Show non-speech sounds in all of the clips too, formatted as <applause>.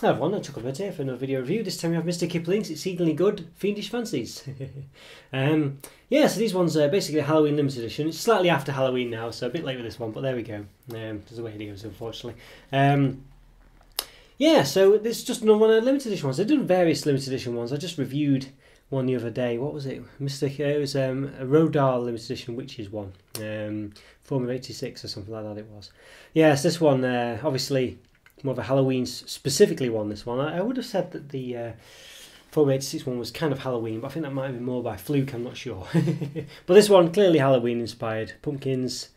Hello everyone, I'm Chocolo Roberto here for another video review. This time we have Mr. Kipling's Exceedingly Good Fiendish Fancies. <laughs> um, yeah, so these ones are basically Halloween limited edition. It's slightly after Halloween now, so a bit late with this one, but there we go. Um, there's a way it goes, unfortunately. Um, yeah, so this is just another one of the limited edition ones. I've done various limited edition ones. I just reviewed one the other day. What was it? Mr. K, It was um, a Roald Dahl limited edition Witches one. Um, Formula 86 or something like that it was. Yes, this one, uh, obviously more of a Halloween specifically one. This one, I, I would have said that the uh, 486 one was kind of Halloween, but I think that might have been more by fluke. I'm not sure. <laughs> but this one clearly Halloween inspired. Pumpkins,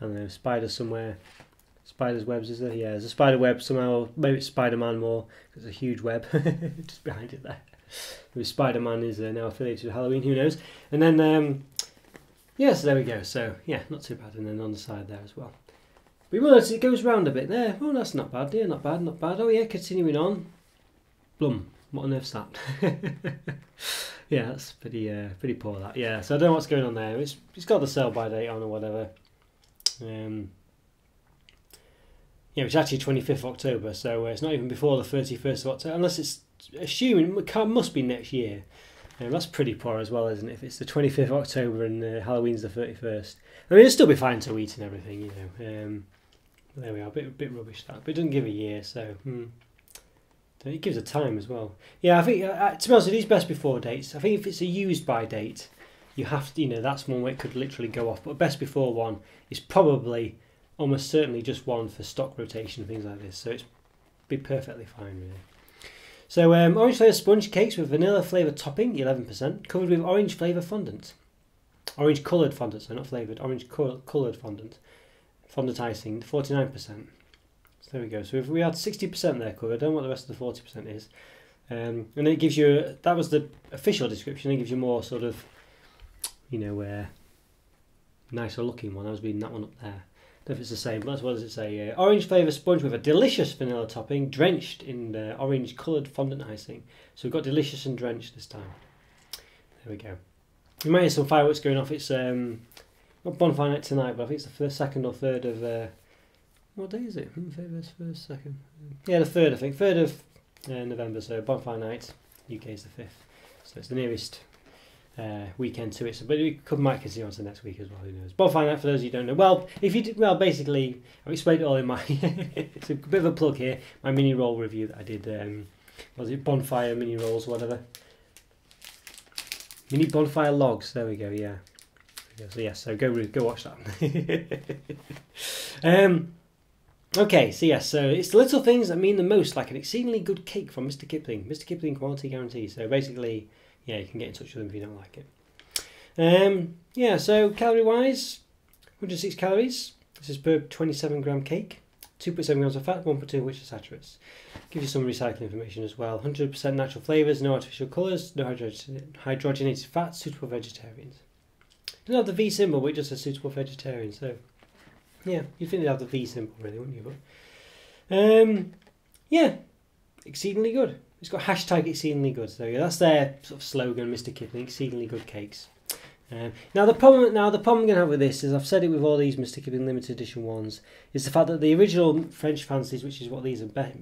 and know, spiders somewhere. Spider's webs, is there? Yeah, there's a spider web somehow. Maybe it's Spider Man more. There's a huge web <laughs> just behind it there. Maybe Spider Man is uh, now affiliated with Halloween. Who knows? And then, um, yeah, so there we go. So yeah, not too bad. And then on the side there as well. Notice it goes round a bit there. Oh, that's not bad, dear. Not bad, not bad. Oh, yeah, continuing on. Blum. What on earth's that? <laughs> yeah, that's pretty uh, pretty poor, that. Yeah, so I don't know what's going on there. It's, it's got the sell by date on or whatever. Um, yeah, it's actually 25th October, so uh, it's not even before the 31st of October, unless it's assuming it must be next year. Um, that's pretty poor as well, isn't it? If it's the 25th of October and uh, Halloween's the 31st. I mean, it'll still be fine to eat and everything, you know. Um, there we are, a bit, a bit rubbish that, but it doesn't give a year, so hmm. it gives a time as well. Yeah, I think uh, uh, to be honest, is best before dates. I think if it's a used by date, you have to, you know, that's one where it could literally go off. But best before one is probably almost certainly just one for stock rotation and things like this. So it's be perfectly fine, really. So um, orange flavour sponge cakes with vanilla flavour topping, 11%, covered with orange flavour fondant. Orange coloured fondant, so not flavoured, orange coloured fondant fondant icing, 49%. So there we go. So if we had 60% there covered, I don't know what the rest of the 40% is. Um, and it gives you, that was the official description, it gives you more sort of, you know, uh, nicer looking one. I was reading that one up there. I don't know if it's the same, but that's what does it say? Uh, orange flavour sponge with a delicious vanilla topping, drenched in the orange coloured fondant icing. So we've got delicious and drenched this time. There we go. You might hear some fireworks going off. It's um, bonfire night tonight, but I think it's the first, second or third of. Uh, what day is it? Hmm, first, first, second. Yeah, the third, I think. Third of uh, November. So bonfire night. UK is the fifth. So it's the nearest uh, weekend to it. So, but we could might continue on to next week as well. Who knows? Bonfire night for those who don't know. Well, if you did, well, basically, I've explained it all in my. <laughs> it's a bit of a plug here. My mini roll review that I did. Um, was it bonfire mini rolls or whatever? Mini bonfire logs. There we go. Yeah. So yes, so go go watch that. <laughs> um, okay, so yes, so it's the little things that mean the most, like an exceedingly good cake from Mr. Kipling. Mr. Kipling quality guarantee. So basically, yeah, you can get in touch with them if you don't like it. Um, yeah, so calorie wise, 106 calories. This is per 27 gram cake. 2.7 grams of fat, 1.2 which is saturates. Gives you some recycling information as well. 100% natural flavours, no artificial colours, no hydrogenated fats, suitable vegetarians. Doesn't have the V symbol, it just says suitable vegetarian. So, yeah, you'd think they'd have the V symbol, really, wouldn't you? But, um, yeah, exceedingly good. It's got hashtag exceedingly good. So yeah, that's their sort of slogan, Mr. Kipling, exceedingly good cakes. Um, now the problem now the problem I'm gonna have with this is I've said it with all these Mr. Kipling limited edition ones is the fact that the original French fancies, which is what these are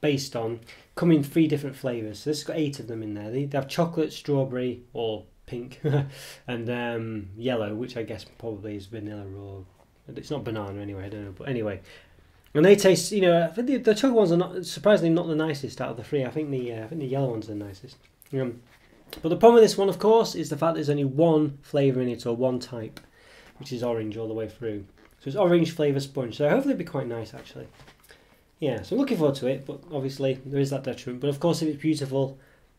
based on, come in three different flavours. So this has got eight of them in there. They, they have chocolate, strawberry, or pink, <laughs> and um, yellow, which I guess probably is vanilla or it's not banana anyway. I don't know, but anyway. And they taste, you know, the, the chocolate ones are not surprisingly not the nicest out of the three. I think the uh, I think the yellow ones are the nicest. Um, but the problem with this one, of course, is the fact there's only one flavour in it or one type, which is orange all the way through. So it's orange flavour sponge. So hopefully it'll be quite nice actually. Yeah, so I'm looking forward to it, but obviously there is that detriment. But of course, if it's beautiful,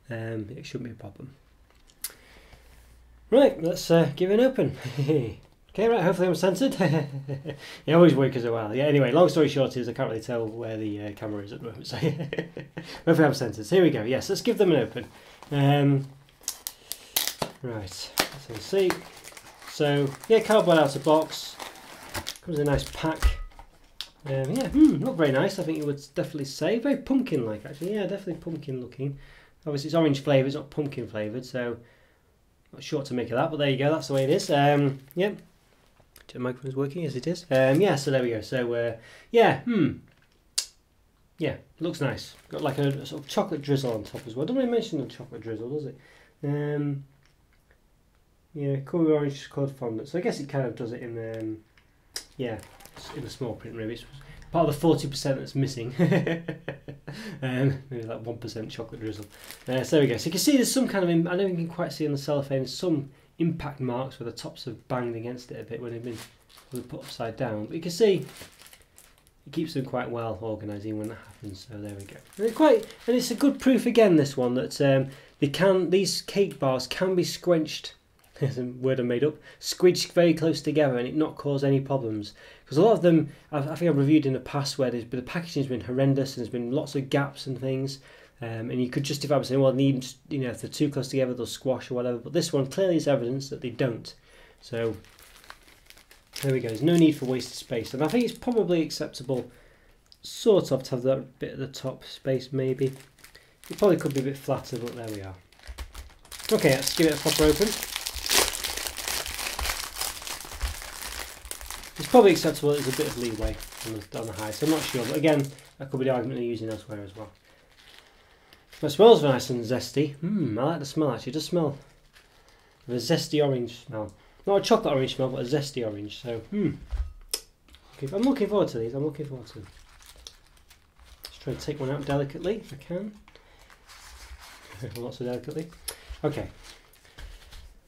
um, it shouldn't be a problem. Right, let's uh, give it an open. <laughs> okay, right, hopefully I'm censored. <laughs> it always works as a well. Yeah, anyway, long story short is I can't really tell where the uh, camera is at the moment, so <laughs> hopefully I'm censored. So here we go, yes, let's give them an open. Um, right, let's see. So, yeah, cardboard out of box. Comes in a nice pack. Um, yeah, hmm, not very nice, I think you would definitely say. Very pumpkin-like, actually. Yeah, definitely pumpkin-looking. Obviously, it's orange flavoured, it's not pumpkin flavoured, so not sure to make of that, but there you go. That's the way it is. Um, yep. The microphone's working as it is. Um, yeah, so there we go. So uh, yeah, hmm. yeah, looks nice. Got like a, a, sort of chocolate drizzle on top as well. Don't really mention the chocolate drizzle, does it? Um, yeah, curry orange coloured fondant. So I guess it kind of does it in, um, yeah, in the small print maybe. Part of the forty percent that's missing. <laughs> um, maybe like one percent chocolate drizzle. Uh, so there we go. So you can see there's some kind of. I don't think you can quite see on the cellophane some impact marks where the tops have banged against it a bit when they've been put upside down. But you can see it keeps them quite well organising when that happens. So there we go. And quite, and it's a good proof again. This one that um, they can these cake bars can be squenched. There's a word I made up. Squidged very close together and it not cause any problems. Because a lot of them, I, I think I've reviewed in the past where the packaging's been horrendous and there's been lots of gaps and things. Um, and you could justify by saying, well, need you know if they're too close together, they'll squash or whatever. But this one clearly is evidence that they don't. So there we go. There's no need for wasted space, and I think it's probably acceptable, sort of, to have that bit at the top space. Maybe it probably could be a bit flatter, but there we are. Okay, let's give it a proper open. It's probably acceptable. There's a bit of leeway on the, on the high, so I'm not sure. But again, that could be the argument they're using elsewhere as well. It smells nice and zesty. Mmm, I like the smell actually. It does smell of a zesty orange smell. Not a chocolate orange smell, but a zesty orange. So, hmm. I'm looking forward to these. I'm looking forward to them. Just try to take one out delicately if I can. <laughs> Not so delicately. Okay.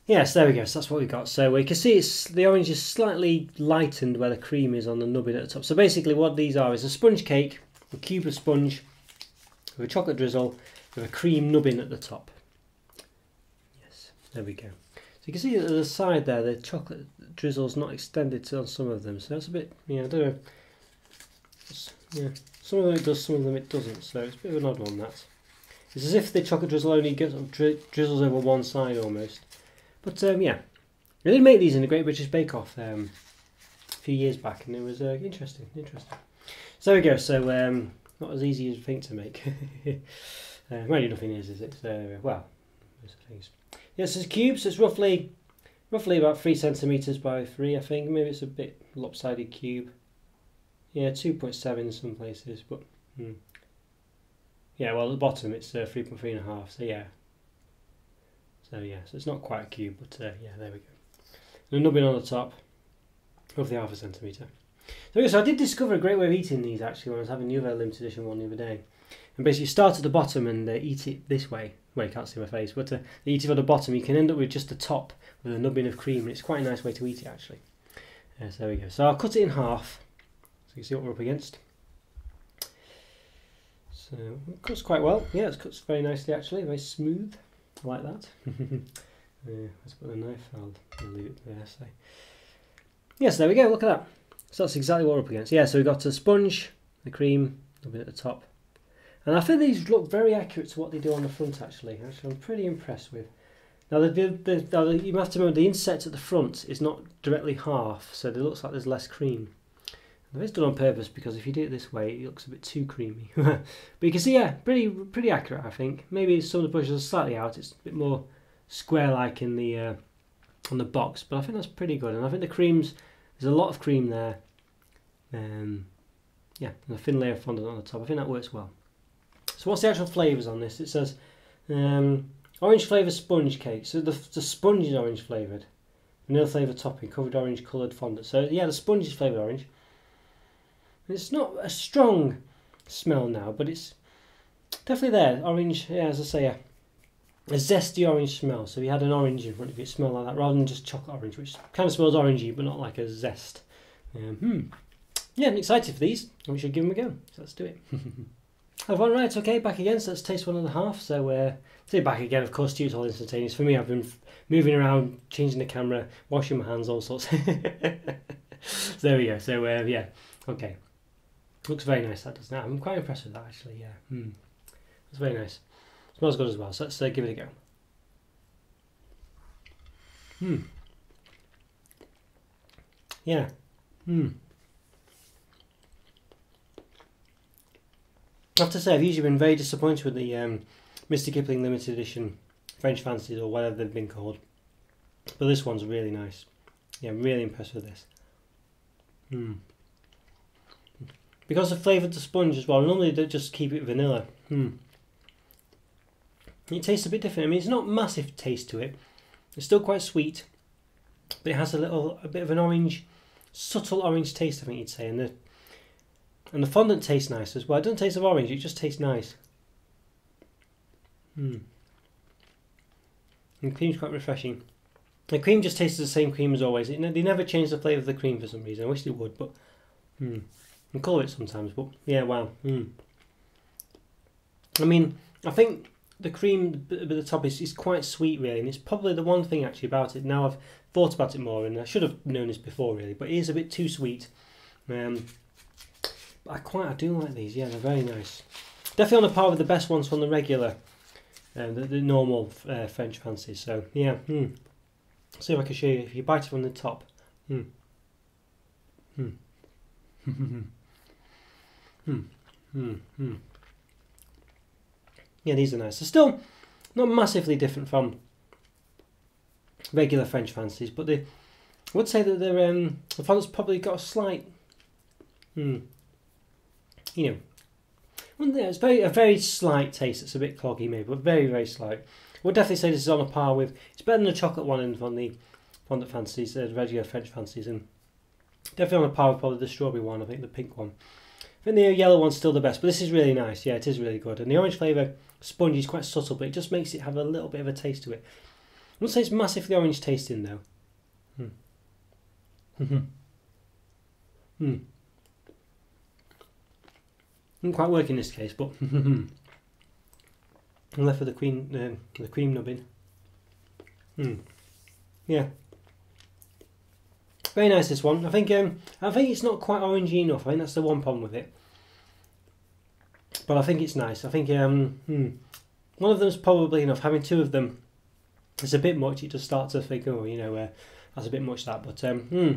Yes, there we go. So that's what we got. So we can see it's the orange is slightly lightened where the cream is on the nubbin at the top. So basically what these are is a sponge cake, a cube of sponge with a chocolate drizzle with a cream nubbin at the top. Yes, there we go So you can see at the side there, the chocolate drizzle's not extended to on some of them, so that's a bit, yeah, I don't know. It's, yeah, some of them it does, some of them it doesn't, so it's a bit of an odd one that. It's as if the chocolate drizzle only gets dri drizzles over one side almost. But um, yeah, they did make these in the Great British Bake Off um, a few years back, and it was uh, interesting, interesting. So there we go. So um, not as easy as you think to make. <laughs> uh, really, nothing is, is it? So, well, most things. Yes, it's cubes. It's roughly roughly about three centimeters by three, I think. Maybe it's a bit lopsided cube. Yeah, two point seven in some places, but hmm. yeah. Well, at the bottom it's uh, three point three and a half. So yeah. So yeah, so it's not quite a cube, but uh, yeah, there we go. And a nubbin on the top, roughly half a centimeter. So, yeah, so I did discover a great way of eating these actually when I was having the other limited edition one the other day. And basically, start at the bottom and uh, eat it this way well you can't see my face, but uh, eat it on the bottom, you can end up with just the top with a nubbin of cream, and it's quite a nice way to eat it actually. Uh, so there we go. So I'll cut it in half, so you see what we're up against. So it cuts quite well. Yeah, it cuts very nicely actually, very smooth. Like that. <laughs> uh, let's put the knife. I'll, I'll leave it there. So yes, there we go. Look at that. So that's exactly what we're up against. Yeah, so we've got a sponge, the cream, a bit at the top, and I think these look very accurate to what they do on the front actually. Actually, I'm pretty impressed with. Now, the, the, the, you have to remember the inset at the front is not directly half, so it looks like there's less cream. Now, it's done on purpose because if you do it this way, it looks a bit too creamy. <laughs> but you can see, yeah, pretty pretty accurate, I think. Maybe some of the bushes are slightly out. It's a bit more square-like in the uh, on the box, but I think that's pretty good. And I think the creams, there's a lot of cream there. Um, yeah, and a thin layer of fondant on the top. I think that works well. So what's the actual flavours on this? It says um, orange flavour sponge cake. So the, the sponge is orange flavoured. Vanilla flavour topping, covered orange coloured fondant. So yeah, the sponge is flavoured orange. It's not a strong smell now, but it's definitely there. Orange, yeah, as I say, a, a zesty orange smell. So if you had an orange in front of you, it smelled like that rather than just chocolate orange, which kind of smells orangey, but not like a zest. Um, hmm. Yeah, I'm excited for these, and we should give them a go. So let's do it. <laughs> Everyone, right, okay, back again. So let's taste one and a half. So, uh, say back again, of course, due to all instantaneous. For me, I've been moving around, changing the camera, washing my hands, all sorts. <laughs> so there we go. So, uh, yeah, okay. Looks very nice, that does. Now, I'm quite impressed with that, actually, yeah. Mm. It's very nice. Smells good as well. So let's uh, give it a go. Hmm. Yeah. Hmm. I have to say, I've usually been very disappointed with the um, Mr. Kipling limited edition French fancies or whatever they've been called. But this one's really nice. Yeah, I'm really impressed with this. Mm. Because I've flavoured the sponge as well. Normally they just keep it vanilla. Hmm. It tastes a bit different. I mean, it's not massive taste to it. It's still quite sweet, but it has a little, a bit of an orange, subtle orange taste. I think you'd say, and the and the fondant tastes nice as well. It doesn't taste of orange. It just tastes nice. Hmm. And cream's quite refreshing. The cream just tastes the same cream as always. It, they never change the flavour of the cream for some reason. I wish they would, but hmm. I call it sometimes, but yeah, wow. Hmm. I mean, I think the cream at the top is, is quite sweet, really, and it's probably the one thing actually about it. Now I've thought about it more, and I should have known this before, really, but it is a bit too sweet. Um, I quite I do like these. Yeah, they're very nice. Definitely on a par with the best ones from the regular, uh, the, the normal uh, French fancies. So yeah, hmm. see if I can show you. If you bite it from the top, hmm. Hmm. <laughs> hmm. Hmm. Hmm. Yeah, these are nice. They're still not massively different from regular French fancies, but they I would say that they're um, the font's probably got a slight, hmm, you know, it's very a very slight taste. It's a bit cloggy maybe, but very very slight. I would definitely say this is on a par with. It's better than the chocolate one in from the fondant fancies, the regular French fancies, and definitely on a par with probably the strawberry one. I think the pink one. Think the yellow one's still the best, but this is really nice. Yeah, it is really good, and the orange flavour sponge is quite subtle, but it just makes it have a little bit of a taste to it. I wouldn't say it's massively orange tasting though. Hmm. hmm. hmm. Didn't quite work in this case, but <laughs> I'm left with the cream, uh, the cream nubbin. Hmm. Yeah. Very nice this one. I think um, I think it's not quite orangey enough. I think that's the one problem with it. But I think it's nice. I think um, hmm, one of them's probably enough. Having two of them is a bit much. You just start to think, oh, you know, uh, that's a bit much that. But um, hmm,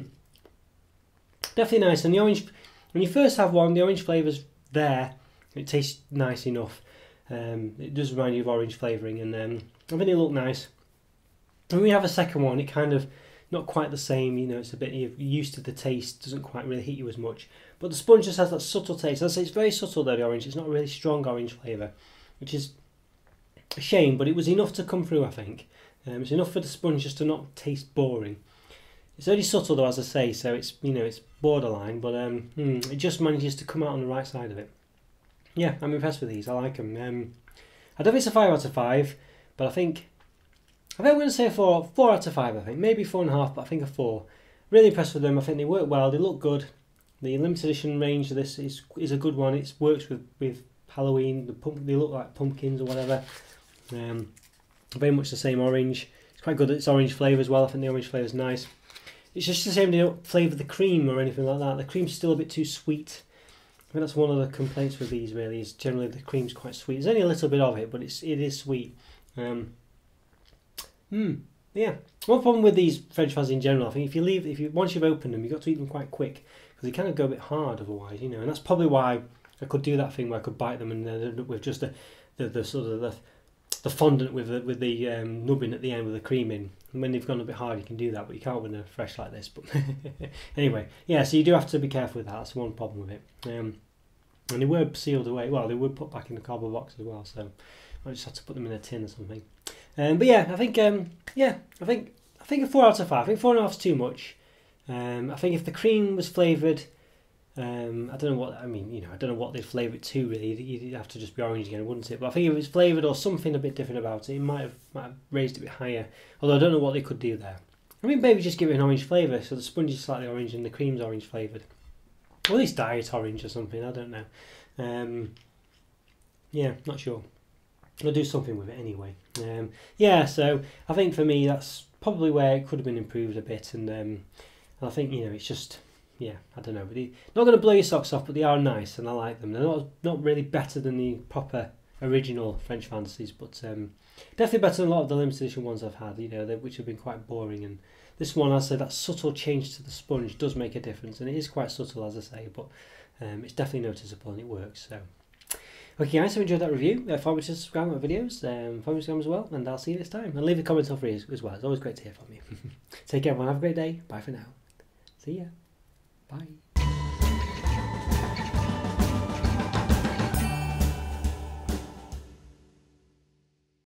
definitely nice. And the orange, when you first have one, the orange flavour's there. It tastes nice enough. Um, it does remind you of orange flavouring, and um, I think it look nice. When we have a second one, it kind of not quite the same. You know, it's a bit you're used to the taste. Doesn't quite really hit you as much. But the sponge just has that subtle taste. As I say it's very subtle though. The orange. It's not a really strong orange flavour, which is a shame. But it was enough to come through. I think um, it's enough for the sponge just to not taste boring. It's only subtle though, as I say, so it's you know it's borderline, but um, hmm, it just manages to come out on the right side of it. Yeah, I'm impressed with these. I like them. Um, I don't think it's a five out of five, but I think I think I'm going to say four, four out of five. I think maybe four and a half, but I think a four. Really impressed with them. I think they work well. They look good. The limited edition range of this is is a good one. It works with with Halloween. The pump, they look like pumpkins or whatever. Um, very much the same orange. It's quite good. It's orange flavour as well. I think the orange flavour is nice. It's just the same. They don't flavour the cream or anything like that. The cream's still a bit too sweet. I think that's one of the complaints with these. Really, is generally the cream's quite sweet. There's only a little bit of it, but it's it is sweet. Um, hmm. Yeah. One problem with these French fries in general, I think if you leave, if you once you've opened them, you've got to eat them quite quick because they kind of go a bit hard otherwise, you know. And that's probably why I could do that thing where I could bite them and end up with just the, the, the sort of the the fondant with the, with the um, nubbin at the end with the cream in. And when they've gone a bit hard, you can do that, but you can't when they're fresh like this. But <laughs> anyway, yeah, so you do have to be careful with that. That's one problem with it. Um, and they were sealed away. Well, they were put back in the cardboard box as well, so I just had to put them in a tin or something. Um, but yeah, I think um, yeah, I think I think a four out of five. I think four and a half is too much. Um, I think if the cream was flavoured um, I don't know what I mean. You know, I don't know what they'd flavour it to. Really, you'd have to just be orange again, wouldn't it? But I think if it was flavoured or something a bit different about it, it might have might have raised it a bit higher. Although I don't know what they could do there. I mean, maybe just give it an orange flavour, so the sponge is slightly orange and the cream's orange flavoured, or at least diet orange or something. I don't know. Um, yeah, not sure. I'll do something with it anyway. Um, yeah, so I think for me that's probably where it could have been improved a bit, and, um, and I think you know it's just yeah, I don't know. But they, not going to blow your socks off, but they are nice and I like them. They're not not really better than the proper original French fantasies, but um, definitely better than a lot of the limited edition ones I've had. You know, which have been quite boring. And this one, I say that subtle change to the sponge does make a difference, and it is quite subtle, as I say, but um, it's definitely noticeable and it works. So. Okay guys, you enjoyed that review. Uh, follow me to subscribe my videos, um, follow me to as well, and I'll see you next time. And leave a comment or free as, as well. It's always great to hear from you. <laughs> Take care everyone, have a great day. Bye for now. See ya. Bye.